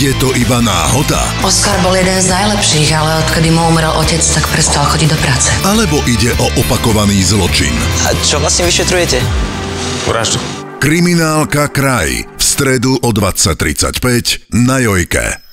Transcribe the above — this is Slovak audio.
Je to iba náhoda? Oscar bol jeden z najlepších, ale odkedy mu umrel otec, tak prestal chodiť do práce. Alebo ide o opakovaný zločin? A čo vlastne vyšetrujete? Vraždu. Kriminálka Kraj. V stredu o 20.35 na Jojke.